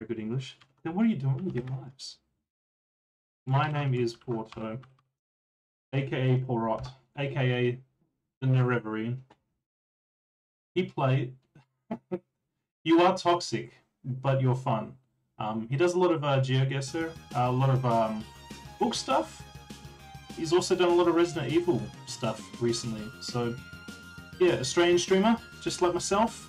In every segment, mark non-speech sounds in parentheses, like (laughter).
Very good English. Then what are you doing with your lives? My name is Porto, aka Porot, aka the Nerevarine. He played. (laughs) you are toxic, but you're fun. Um, he does a lot of uh, GeoGuessr, a lot of um, book stuff. He's also done a lot of Resident Evil stuff recently. So, yeah, Australian streamer, just like myself.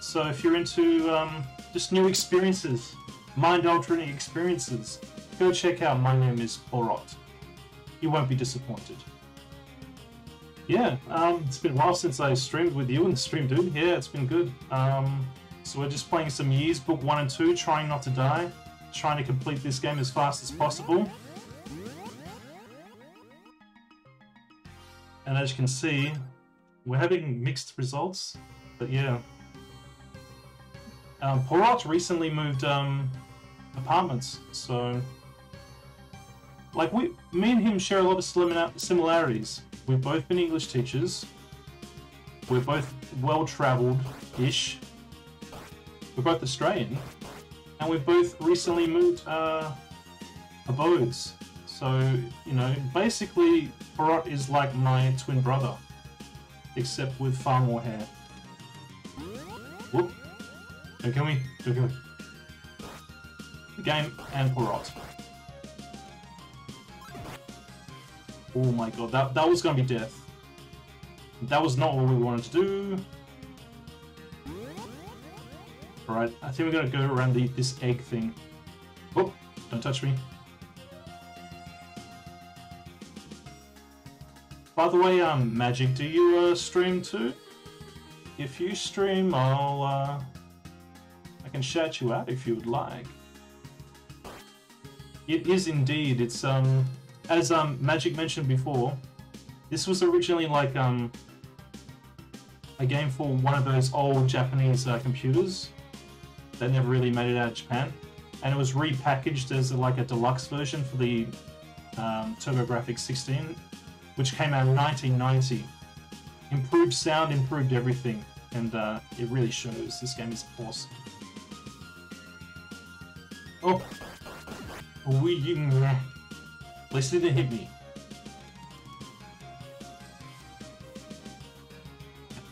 So if you're into um, just new experiences, mind-altering experiences, go check out My Name is Porot. You won't be disappointed. Yeah, um, it's been a while since I streamed with you and streamed dude. Yeah, it's been good. Um, so we're just playing some Ys Book 1 and 2, trying not to die. Trying to complete this game as fast as possible. And as you can see, we're having mixed results. But yeah. Um, recently moved um, apartments, so... Like, we, me and him share a lot of similarities. We've both been English teachers. We're both well-travelled-ish. We're both Australian. And we've both recently moved uh, abodes. So, you know, basically, Porot is like my twin brother. Except with far more hair. Whoop. Don't kill me. Don't kill me. The game and Porot. Oh my god, that, that was gonna be death. That was not what we wanted to do. Alright, I think we're gonna go around the, this egg thing. Oh, don't touch me. By the way, um, Magic, do you uh, stream too? If you stream, I'll, uh, can shout you out if you would like. It is indeed, it's, um, as um, Magic mentioned before, this was originally like um, a game for one of those old Japanese uh, computers that never really made it out of Japan, and it was repackaged as like a deluxe version for the um, TurboGrafx 16, which came out in 1990. Improved sound, improved everything, and uh, it really shows. This game is awesome. Oh, we at least it didn't hit me.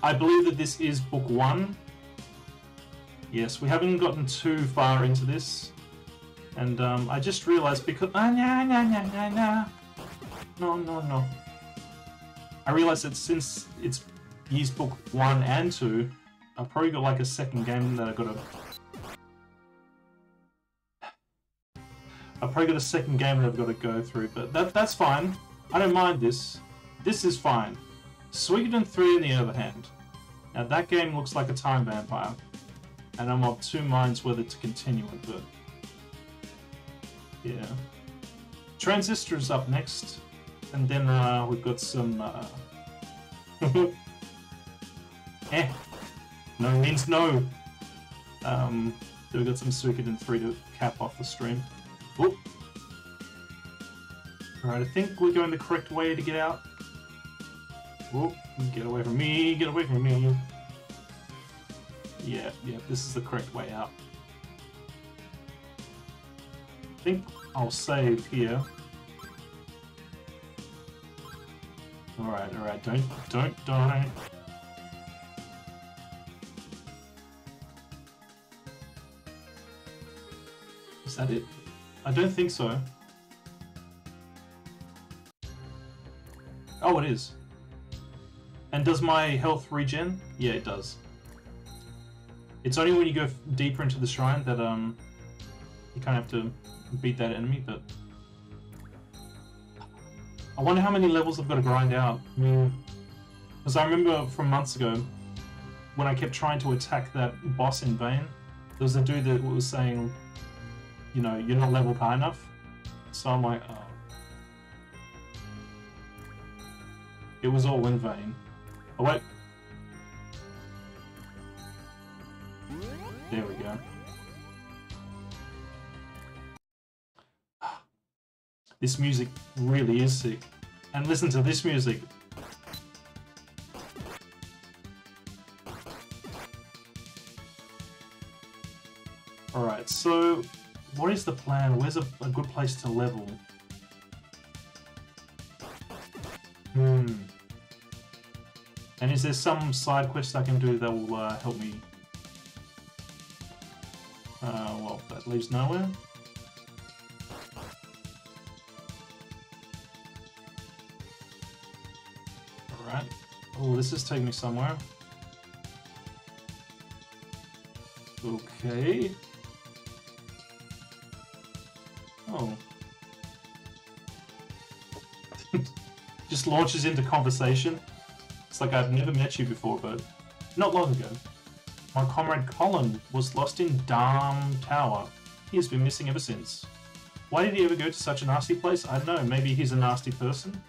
I believe that this is book one. Yes, we haven't gotten too far into this. And um, I just realized because... Ah, nah, nah, nah, nah, nah. No, no, no. I realized that since it's Ys book one and two, I've probably got like a second game that I've got to I've probably got a second game that I've got to go through, but that that's fine. I don't mind this. This is fine. Suikoden 3 on the other hand. Now that game looks like a time vampire, and I'm of two minds whether to continue it, but... Yeah. Transistor is up next, and then uh, we've got some... Uh... (laughs) eh. No means no. Um, we've got some Suikoden 3 to cap off the stream. Alright, I think we're going the correct way to get out. Whoop, get away from me, get away from me. Yeah, yeah, this is the correct way out. I think I'll save here. Alright, alright, don't, don't die. Is that it? I don't think so. Oh, it is. And does my health regen? Yeah, it does. It's only when you go deeper into the shrine that um you kind of have to beat that enemy, but... I wonder how many levels I've got to grind out. I mean, Because I remember from months ago, when I kept trying to attack that boss in vain, there was a dude that was saying, you know, you're not leveled high enough. So I'm like, oh. It was all in vain. Oh wait. There we go. (sighs) This music really is sick. And listen to this music. The plan? Where's a, a good place to level? Hmm. And is there some side quest I can do that will uh, help me? Uh, well, that leaves nowhere. Alright. Oh, this is taking me somewhere. Okay. Launches into conversation. It's like I've never met you before, but not long ago. My comrade Colin was lost in Darm Tower. He has been missing ever since. Why did he ever go to such a nasty place? I don't know. Maybe he's a nasty person.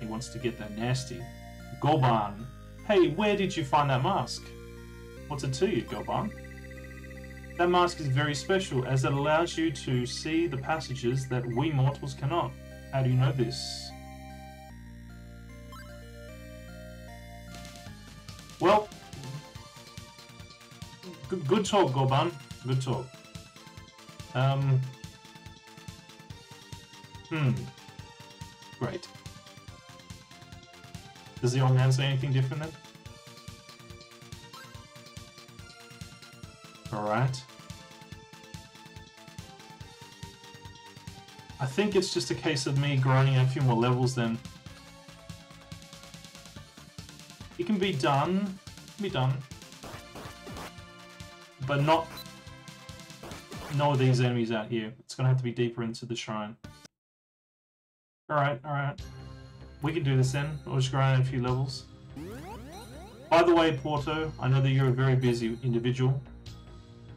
He wants to get that nasty. Goban. Hey, where did you find that mask? What's it to you, Goban? That mask is very special as it allows you to see the passages that we mortals cannot. How do you know this? Well, good, talk, Goban. Good talk. Um. Hmm. Great. Does the old man say anything different then? Alright. I think it's just a case of me grinding a few more levels then. It can be done. Can be done. But not no of these enemies out here. It's gonna have to be deeper into the shrine. Alright, alright. We can do this then. I'll just grind a few levels. By the way, Porto, I know that you're a very busy individual,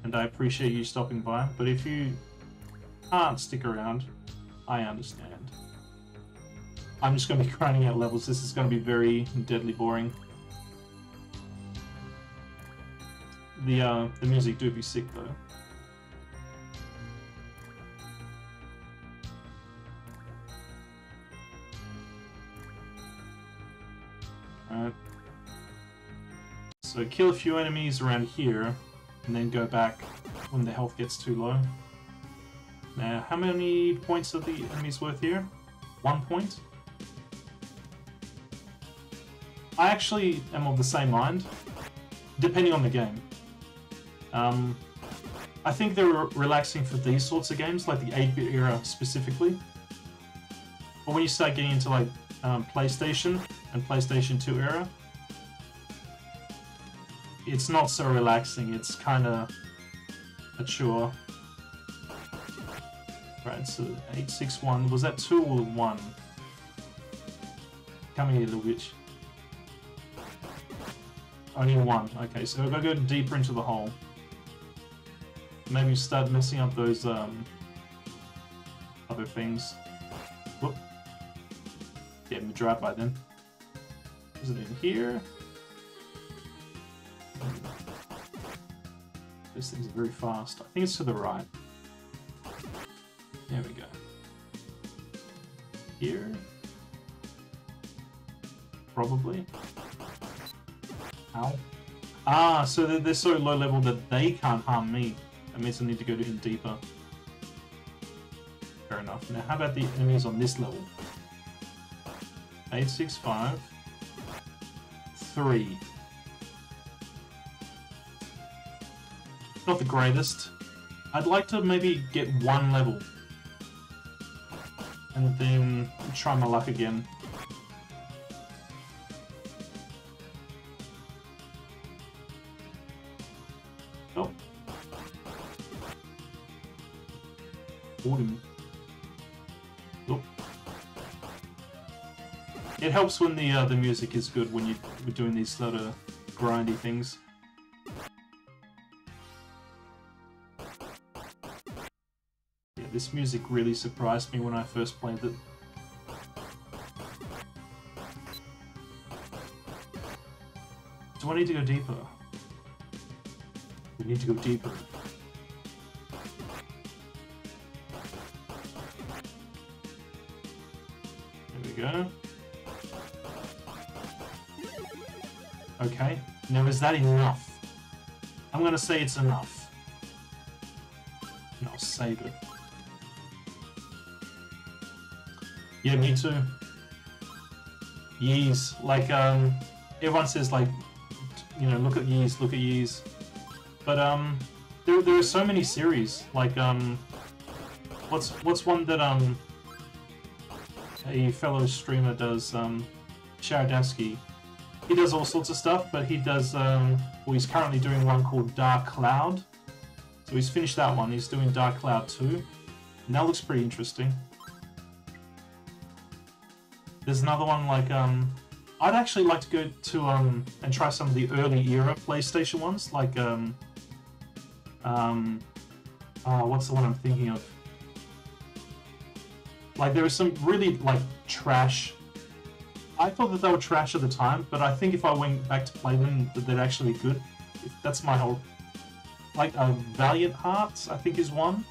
and I appreciate you stopping by, but if you can't stick around, I understand. I'm just going to be (laughs) grinding out levels. This is going to be very deadly boring. The uh, the music do be sick though. Alright. So kill a few enemies around here, and then go back when the health gets too low. Now, how many points are the enemies worth here? One point? I actually am of the same mind, depending on the game. Um, I think they're relaxing for these sorts of games, like the 8-bit era specifically. But when you start getting into like um, PlayStation and PlayStation 2 era, it's not so relaxing, it's kind of chore. Right, so 861, was that 2 or 1? Come here, little witch. Only 1, okay, so I've got to go deeper into the hole. Maybe start messing up those um, other things. Whoop. Get me dry by then. Is it in here? This thing's very fast. I think it's to the right. Probably. Ow. Ah, so they're, they're so low level that they can't harm me. That means I need to go in deeper. Fair enough. Now, how about the enemies on this level? 865. 3. Not the greatest. I'd like to maybe get one level. And then try my luck again. It helps when the uh, the music is good when you're doing these sort of grindy things. Yeah, this music really surprised me when I first played it. Do I need to go deeper? We need to go deeper. There we go. Okay, now is that enough? I'm gonna say it's enough. And I'll save it. Yeah, me too. Ys, like um, everyone says like, you know, look at Ys, look at Ys, but um, there there are so many series. Like um, what's what's one that um, a fellow streamer does um, Sharadowski. He does all sorts of stuff, but he does um, well, he's currently doing one called Dark Cloud. So he's finished that one. He's doing Dark Cloud 2. And that looks pretty interesting. There's another one like um I'd actually like to go to um and try some of the early era PlayStation ones, like um um uh, what's the one I'm thinking of? Like there was some really like trash. I thought that they were trash at the time, but I think if I went back to play them, that they'd actually be good. That's my whole like uh, Valiant Hearts, I think is one,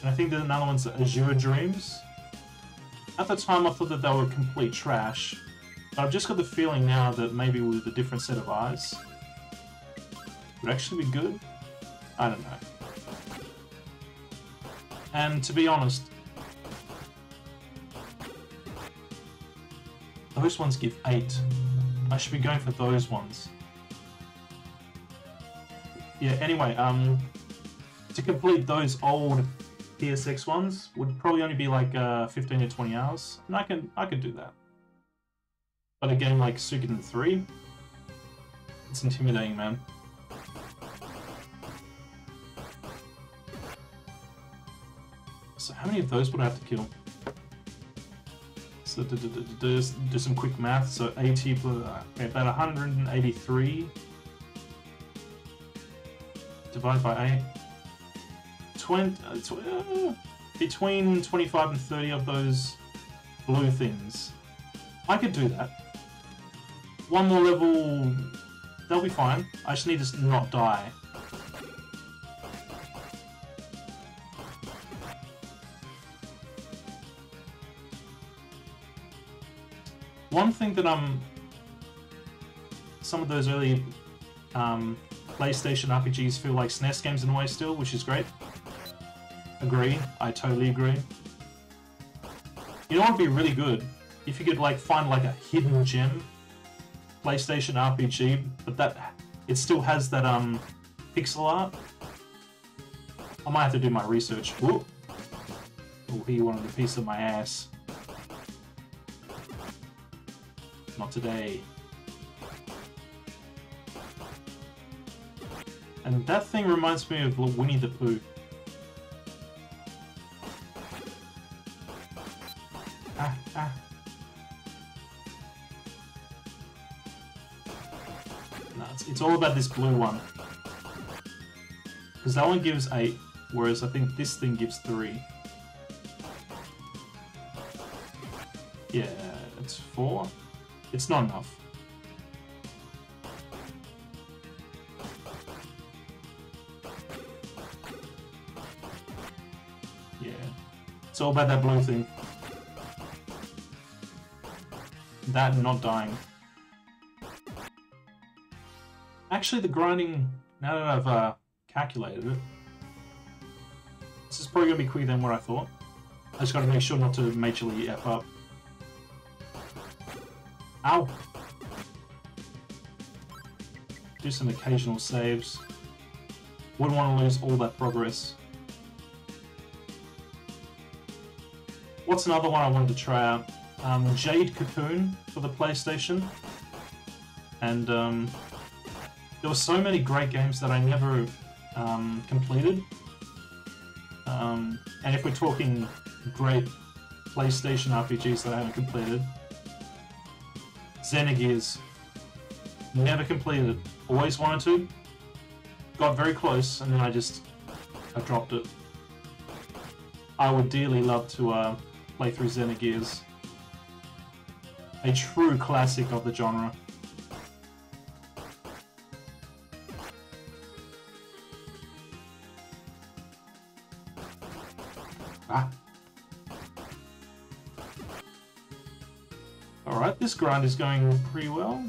and I think there's another one's Azure Dreams. At the time, I thought that they were complete trash, but I've just got the feeling now that maybe with a different set of eyes, would actually be good. I don't know. And to be honest, those ones give 8. I should be going for those ones. Yeah, anyway, um, to complete those old PSX ones would probably only be like uh, 15 to 20 hours, and I can I could do that. But a game like Suikoden 3, it's intimidating, man. So how many of those would I have to kill? So do, do, do, do some quick math. So 80 plus, okay, about 183 divided by 8. 20, uh, tw uh, between 25 and 30 of those blue things. I could do that. One more level, that'll be fine. I just need to not die. One thing that I'm... Some of those early um, PlayStation RPGs feel like SNES games in a way still, which is great. Agree. I totally agree. You know what would be really good? If you could like find like a hidden gem PlayStation RPG, but that it still has that um pixel art. I might have to do my research. Ooh. Oh, he wanted a piece of my ass. Not today. And that thing reminds me of Winnie the Pooh. Ah, ah. No, it's, it's all about this blue one. Because that one gives 8, whereas I think this thing gives 3. Yeah, it's 4. It's not enough. Yeah. It's all about that blue thing. That not dying. Actually, the grinding, now that I've uh, calculated it, this is probably going to be quicker than what I thought. I just got to make sure not to majorly F up. Ow! Do some occasional saves. Wouldn't want to lose all that progress. What's another one I wanted to try out? Um, Jade Cocoon for the PlayStation. And um, there were so many great games that I never um, completed. Um, and if we're talking great PlayStation RPGs that I haven't completed, Xenogears. Never completed it. Always wanted to. Got very close, and then I just... I dropped it. I would dearly love to uh, play through Xenogears. A true classic of the genre. This grind is going pretty well.